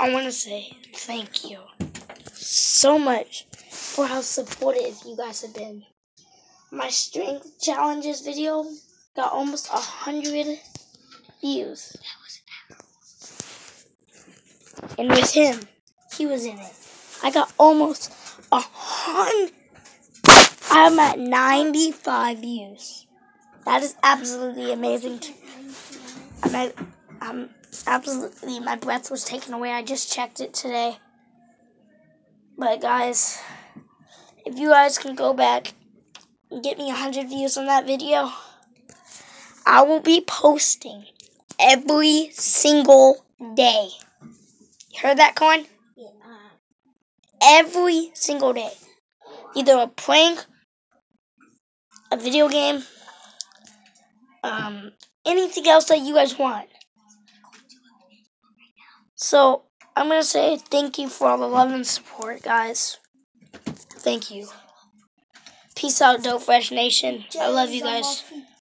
I want to say thank you so much for how supportive you guys have been. My strength challenges video got almost a hundred views. And with him, he was in it. I got almost a hundred. I'm at 95 views. That is absolutely amazing. I'm, at, absolutely, my breath was taken away. I just checked it today. But guys, if you guys can go back and get me 100 views on that video, I will be posting every single day. You heard that, Corn? Yeah. Every single day. Either a prank, a video game, um, anything else that you guys want. So, I'm going to say thank you for all the love and support, guys. Thank you. Peace out, Dope Fresh Nation. I love you guys.